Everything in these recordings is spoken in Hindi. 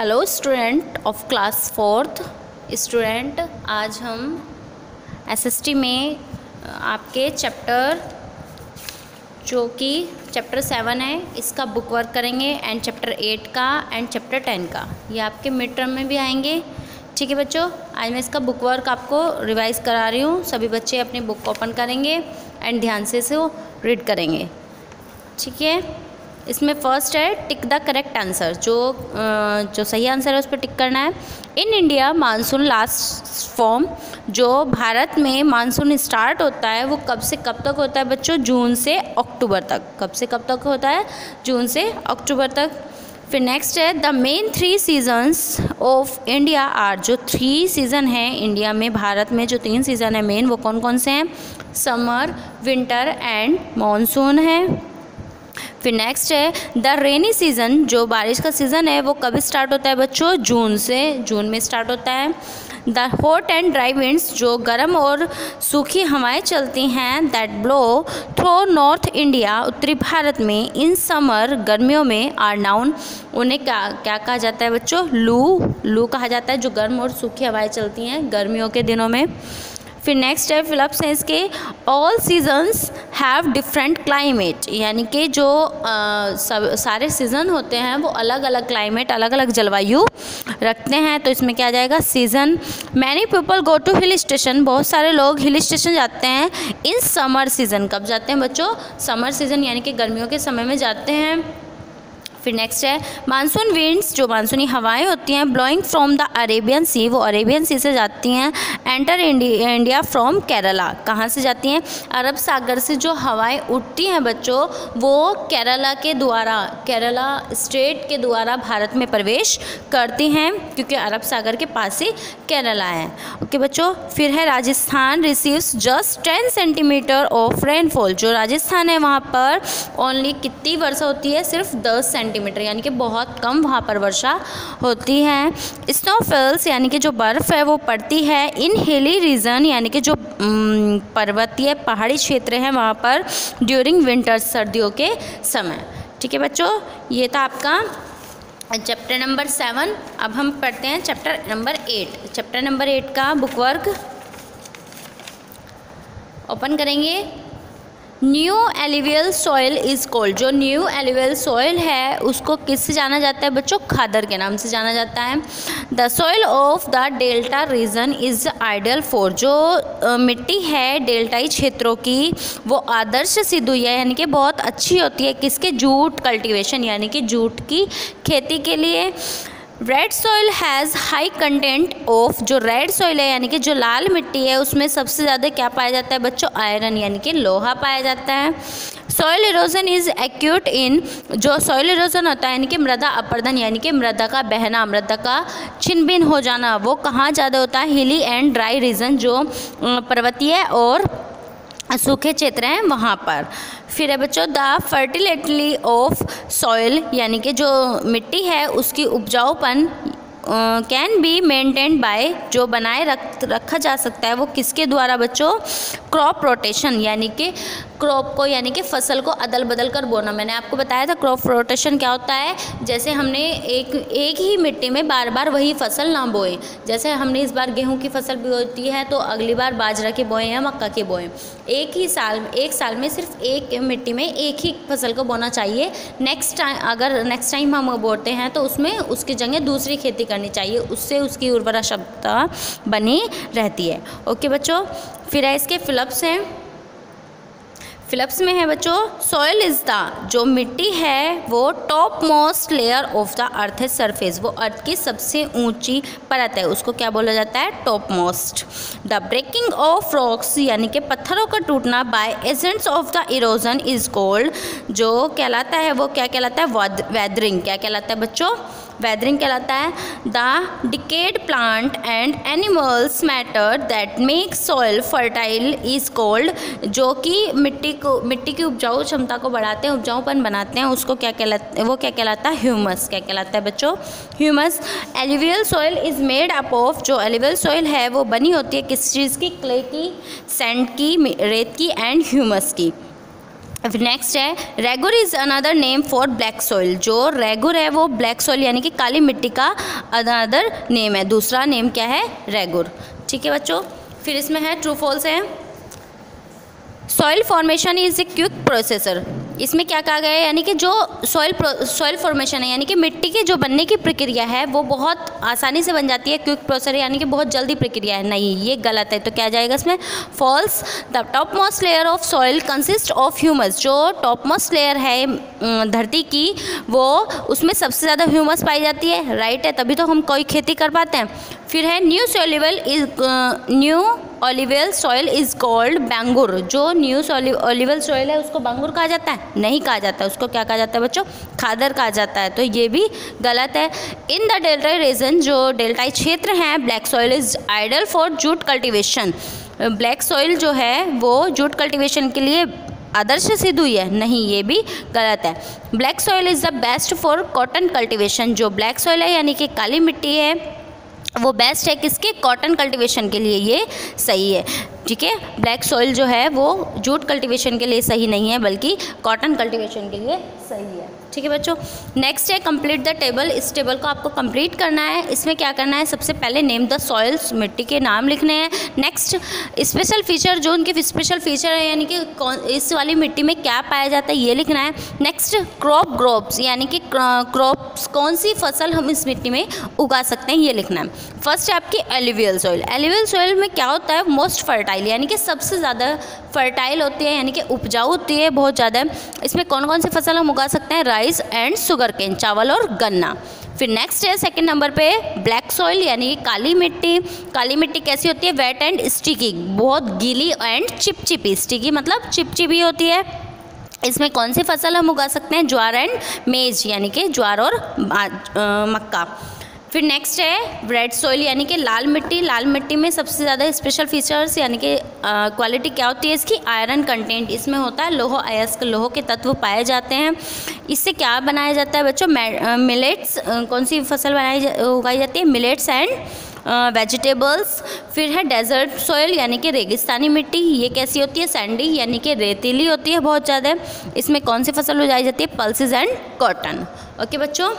Hello student of class fourth student आज हम एसएसटी में आपके चैप्टर जो कि चैप्टर सेवन है, इसका बुक वर्क करेंगे एंड चैप्टर एट का एंड चैप्टर टेन का। ये आपके मिड टर्म में भी आएँगे। ठीक है बच्चों, आज मैं इसका बुक वर्क आपको रिवाइज करा रही हूँ। सभी बच्चे अपनी बुक ओपन करेंगे एंड ध्यान से इसे रीड करेंगे। ठीक है? इसमें फ़र्स्ट है टिक द करेक्ट आंसर जो जो सही आंसर है उस पर टिक करना है। In India monsoon last from जो भारत में मानसून स्टार्ट होता है, वो कब से कब तक होता है बच्चों? जून से अक्टूबर तक। कब से कब तक होता है? जून से अक्टूबर तक। फिर नेक्स्ट है the main three seasons of India are जो थ्री सीज़न हैं इंडिया में, भारत में जो तीन सीज़न है मेन वो कौन कौन से हैं? समर विंटर एंड मानसून है। फिर नेक्स्ट है द रेनी सीज़न जो बारिश का सीज़न है, वो कब स्टार्ट होता है बच्चों? जून से, जून में स्टार्ट होता है। The hot and dry winds जो गर्म और सूखी हवाएँ चलती हैं that blow through north India उत्तरी भारत में, इन समर गर्मियों में आर नाउन उन्हें क्या क्या कहा जाता है बच्चों? लू लू कहा जाता है, जो गर्म और सूखी हवाएँ चलती हैं गर्मियों के दिनों में। फिर नेक्स्ट है फिलअप्स सेंस के all seasons have different climate यानी कि जो आ, सब सारे सीज़न होते हैं वो अलग अलग क्लाइमेट अलग अलग जलवायु रखते हैं। तो इसमें क्या जाएगा? Season many people go to hill station बहुत सारे लोग हिल स्टेशन जाते हैं इन समर सीज़न कब जाते हैं बच्चों? समर सीज़न यानी कि गर्मियों के समय में जाते हैं। फिर नेक्स्ट है, मानसून विंड्स जो मानसूनी हवाएँ होती हैं blowing from the Arabian sea वो अरेबियन सी से जाती हैं एंटर इंडिया फ्रॉम केरला कहाँ से जाती हैं? अरब सागर से जो हवाएँ उठती हैं बच्चों, वो केरला के द्वारा केरला स्टेट के द्वारा भारत में प्रवेश करती हैं, क्योंकि अरब सागर के पास ही केरला है। ओके बच्चों, फिर है Rajasthan receives just ten centimetre of rainfall जो राजस्थान है, वहाँ पर ओनली कितनी वर्षा होती है? सिर्फ़ दस सेंटी सेंटीमीटर यानी कि बहुत कम वहाँ पर वर्षा होती है। स्नोफॉल्स यानी कि जो बर्फ़ है, वो पड़ती है इन हिली रीजन यानी कि जो पर्वतीय पहाड़ी क्षेत्र हैं वहाँ पर ड्यूरिंग विंटर सर्दियों के समय। ठीक है बच्चों, ये था आपका चैप्टर नंबर सेवन अब हम पढ़ते हैं chapter number eight chapter number eight का बुक वर्क ओपन करेंगे। New alluvial soil is called जो न्यू एलिवियल सॉइल है, उसको किससे जाना जाता है बच्चों? खादर के नाम से जाना जाता है। The soil of the delta region is ideal for जो मिट्टी है डेल्टाई क्षेत्रों की, वो आदर्श सिद्ध हुई है, यानी कि बहुत अच्छी होती है, किसके? जूट कल्टीवेशन यानी कि जूट की खेती के लिए। Red soil has high content of जो रेड सॉइल है, यानी कि जो लाल मिट्टी है, उसमें सबसे ज़्यादा क्या पाया जाता है बच्चों? आयरन यानी कि लोहा पाया जाता है। Soil erosion is acute in जो सॉइल इरोजन होता है, यानी कि मृदा अपर्दन, यानी कि मृदा का बहना, मृदा का छिन भिन हो जाना, वो कहाँ ज़्यादा होता है? हिली एंड ड्राई रीजन जो पर्वतीय और सूखे क्षेत्र हैं वहाँ पर। फिर है बच्चों, द फर्टिलिटी ऑफ़ सॉइल, यानी कि जो मिट्टी है, उसकी उपजाऊपन कैन बी मेंटेन बाय जो बनाए रख, रखा जा सकता है वो किसके द्वारा बच्चों? क्रॉप रोटेशन यानी कि क्रॉप को, यानी कि फ़सल को अदल बदल कर बोना। मैंने आपको बताया था क्रॉप रोटेशन क्या होता है? जैसे हमने एक एक ही मिट्टी में बार बार वही फ़सल ना बोए। जैसे हमने इस बार गेहूँ की फ़सल बोती है तो अगली बार बाजरा के बोए या मक्का के बोए। एक ही साल, एक साल में सिर्फ़ एक मिट्टी में एक ही फ़सल को बोना चाहिए। नेक्स्ट टाइम अगर नेक्स्ट टाइम हम बोते हैं तो उसमें उसकी जगह दूसरी खेती चाहिए, उससे उसकी उर्वरा क्षमता बनी रहती है। ओके बच्चों, फिर है इसके फिलप्स हैं। फिलप्स में है बच्चों सॉइल इज़ द जो मिट्टी है, वो top most layer of the earth surface वो अर्थ की सबसे ऊँची परत है, उसको क्या बोला जाता है? Top most the breaking of rocks यानी कि पत्थरों का टूटना by agents of the erosion is called जो कहलाता है, वो क्या कहलाता है? वेदरिंग क्या कहलाता है बच्चों? वेदरिंग कहलाता है. The decayed plant and animals matter that make soil fertile is called जो कि मिट्टी को, मिट्टी की उपजाऊ क्षमता को बढ़ाते हैं, उपजाऊपन बनाते हैं, उसको क्या कहलाता, वो क्या कहलाता है? ह्यूमस क्या कहलाता है बच्चों? Humus alluvial soil is made up of जो एलिवियल सॉइल है, वो बनी होती है किस चीज़ की? क्ले की सेंड की, रेत की एंड ह्यूमस की. नेक्स्ट है regur is another name for black soil जो रेगुर है, वो ब्लैक सॉइल यानी कि काली मिट्टी का अनदर नेम है। दूसरा नेम क्या है? रेगुर ठीक है बच्चों? फिर इसमें है ट्रू फॉल्स है। Soil formation is a quick processor इसमें क्या कहा गया है? यानी कि जो सॉइल सॉइल फॉर्मेशन है, यानी कि मिट्टी के जो बनने की प्रक्रिया है, वो बहुत आसानी से बन जाती है क्विक प्रोसेसर यानी कि बहुत जल्दी प्रक्रिया है। नहीं, ये गलत है। तो क्या जाएगा इसमें? False the top most layer of soil consist of humus जो टॉप मोस्ट लेयर है धरती की, वो, उसमें सबसे ज़्यादा ह्यूमस पाई जाती है। राइट है? तभी तो हम कोई खेती कर पाते हैं। फिर है new alluvial is new alluvial soil is called bangar जो न्यू ओलिवल सॉइल है, उसको बैंगुर कहा जाता है? नहीं कहा जाता। है उसको क्या कहा जाता है बच्चों? खादर कहा जाता है। तो ये भी गलत है। इन द डेल्टाई रीजन जो डेल्टाई क्षेत्र हैं black soil is ideal for jute cultivation black soil जो है, वो जूट कल्टिवेशन के लिए आदर्श सिद्ध हुई है। नहीं, ये भी गलत है। Black soil is the best for cotton cultivation जो ब्लैक सॉइल है, यानी कि काली मिट्टी है वो बेस्ट है किसके? कॉटन कल्टीवेशन के लिए ये सही है। ठीक है? ब्लैक सॉइल जो है वो जूट कल्टीवेशन के लिए सही नहीं है, बल्कि कॉटन कल्टीवेशन के लिए सही है। ठीक है बच्चों नेक्स्ट है कंप्लीट द टेबल इस टेबल को आपको कंप्लीट करना है. इसमें क्या करना है? सबसे पहले नेम द सॉइल्स मिट्टी के नाम लिखने हैं. नेक्स्ट स्पेशल फीचर जो उनके स्पेशल फीचर है, यानी कि इस वाली मिट्टी में क्या पाया जाता है, ये लिखना है. नेक्स्ट क्रॉप ग्रोप्स यानी कि क्रॉप्स कौन सी फ़सल हम इस मिट्टी में उगा सकते हैं, ये लिखना है. फ़र्स्ट है आपकी एलिवियल सॉइल एलिवियल सॉइल में क्या होता है? मोस्ट फर्टाइल यानी कि सबसे ज़्यादा फर्टाइल होती है, यानी कि उपजाऊ होती है, बहुत ज़्यादा. इसमें कौन कौन सी फ़सल हम उगा सकते हैं? राइस एंड शुगर केन चावल और गन्ना फिर नेक्स्ट है सेकंड नंबर पे ब्लैक सॉइल यानी काली मिट्टी काली मिट्टी कैसी होती है वेट एंड स्टिकी बहुत गीली एंड चिपचिपी स्टिकी मतलब चिपचिपी होती है इसमें कौन सी फ़सल हम उगा सकते हैं ज्वार एंड मेज यानी कि ज्वार और मक्का फिर नेक्स्ट है रेड सॉइल यानी कि लाल मिट्टी। लाल मिट्टी में सबसे ज़्यादा स्पेशल फीचर्स यानी कि क्वालिटी क्या होती है इसकी? आयरन कंटेंट इसमें होता है लोहो अयस्क लोहो के तत्व पाए जाते हैं। इससे क्या बनाया जाता है बच्चों? मिलेट्स कौन सी फ़सल बनाई जा, उगाई जाती है? मिलेट्स एंड वेजिटेबल्स फिर है डेजर्ट सॉइल यानी कि रेगिस्तानी मिट्टी। ये कैसी होती है? सैंडी यानी कि रेतीली होती है बहुत ज़्यादा। इसमें कौन सी फ़सल उगाई जाती है? पल्सिस एंड कॉटन ओके बच्चों?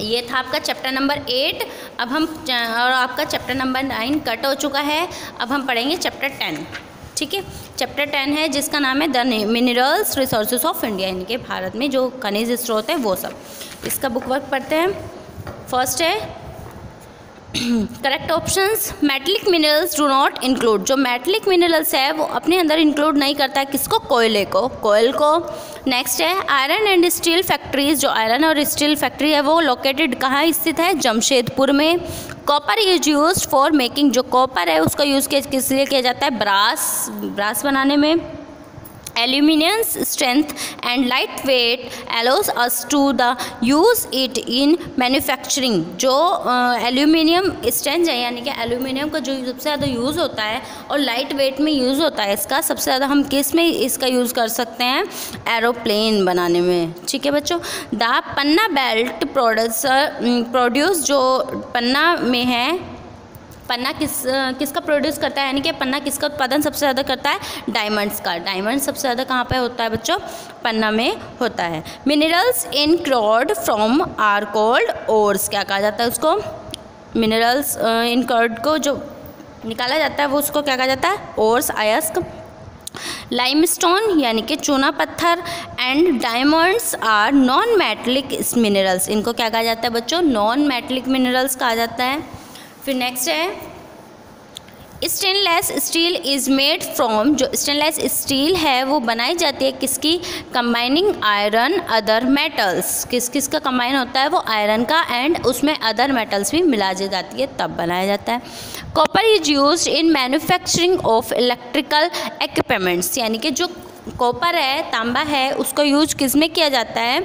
ये था आपका चैप्टर नंबर एट अब हम, और आपका चैप्टर नंबर नाइन कट हो चुका है. अब हम पढ़ेंगे चैप्टर टेन ठीक है? चैप्टर टेन है, जिसका नाम है the minerals resources of India इनके भारत में जो खनिज स्रोत है, वो सब. इसका बुक वर्क पढ़ते हैं. फ़र्स्ट है correct options metallic minerals do not include जो मेटलिक मिनरल्स है, वो अपने अंदर इंक्लूड नहीं करता है किसको? कोयले को। कोयल को। नेक्स्ट है आयरन एंड स्टील फैक्ट्रीज जो आयरन और स्टील फैक्ट्री है, वो लोकेटेड कहाँ स्थित है? जमशेदपुर में। Copper is use for making जो कॉपर है, उसका यूज़ किस लिए किया जाता है? ब्रास ब्रास बनाने में। Aluminium's strength and lightweight allows us to the use it in manufacturing. जो एल्यूमिनियम स्ट्रेंथ है, यानी कि एल्यूमिनियम का जो सबसे ज़्यादा यूज़ होता है और लाइट वेट में यूज़ होता है, इसका सबसे ज़्यादा हम किसमें इसका यूज़ कर सकते हैं? एरोप्लेन बनाने में। ठीक है बच्चों? The Panna belt products produce जो पन्ना में है पन्ना किस किसका प्रोड्यूस करता है? यानी कि पन्ना किसका उत्पादन सबसे ज़्यादा करता है? डायमंड्स का। डायमंड सबसे ज़्यादा कहाँ पर होता है बच्चों? पन्ना में होता है। Minerals in crowd from are called ores क्या कहा जाता है उसको? मिनरल्स इन कर्ड को जो निकाला जाता है, वो उसको क्या कहा जाता है? ओर्स अयस्क लाइमस्टोन यानी कि चूना पत्थर। And diamonds are non metallic minerals इनको क्या कहा जाता है बच्चों? नॉन मेटलिक मिनरल्स कहा जाता है। फिर नेक्स्ट है। Stainless steel is made from जो स्टेनलेस स्टील है, वो बनाई जाती है किसकी? कंबाइनिंग आयरन अदर मेटल्स किस किस का कंबाइन होता है? वो आयरन का एंड उसमें अदर मेटल्स भी मिला जाती है, तब बनाया जाता है। Copper is use in manufacturing of electrical equipments यानी कि जो कॉपर है, तांबा है, उसको यूज़ किसमें किया जाता है?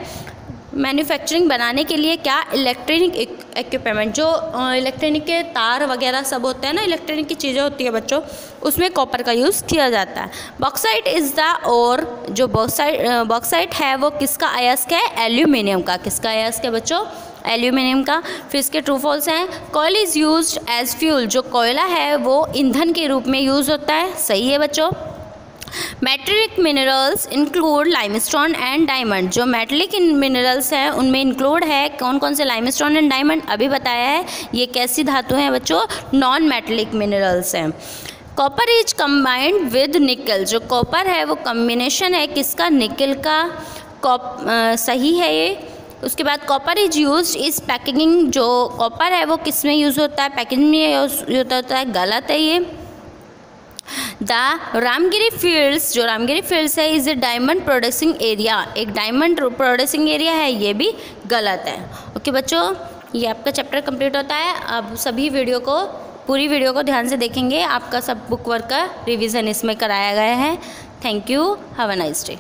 मैन्युफैक्चरिंग बनाने के लिए क्या इलेक्ट्रॉनिक इक्विपमेंट जो इलेक्ट्रॉनिक के तार वगैरह सब होते हैं ना इलेक्ट्रॉनिक की चीज़ें होती है बच्चों, उसमें कॉपर का यूज़ किया जाता है। बॉक्साइट इज़ द और जो बॉक्साइट बॉक्साइट है, वो किसका अयस्क है? एल्यूमिनियम का। किसका अयस्क है बच्चों? एल्यूमिनियम का। फिर इसके ट्रू फॉल्स हैं। Coal is use as fuel जो कोयला है, वो ईंधन के रूप में यूज़ होता है। सही है बच्चों? Metallic minerals include limestone and diamond जो मेटलिक मिनरल्स हैं, उनमें इंक्लूड है कौन कौन से लाइमस्टोन एंड डायमंड अभी बताया है, ये कैसी धातु हैं बच्चों? नॉन मेटलिक मिनरल्स हैं। Copper is combined with nickel जो कॉपर है, वो कम्बिनेशन है किसका? निकल का। कॉप सही है ये। उसके बाद copper is use is packaging जो कॉपर है, वो किसमें यूज़ होता है? पैकेजिंग में यूज़ होता है गलत है ये। द रामगिरी फील्ड्स जो रामगिरी फील्ड्स है is a diamond producing area. एक डायमंड प्रोड्यूसिंग एरिया है ये भी गलत है। ओके okay, बच्चों ये आपका चैप्टर कंप्लीट होता है। अब सभी वीडियो को पूरी वीडियो को ध्यान से देखेंगे। आपका सब बुक वर्क का रिविज़न इसमें कराया गया है। Thank you have a nice day.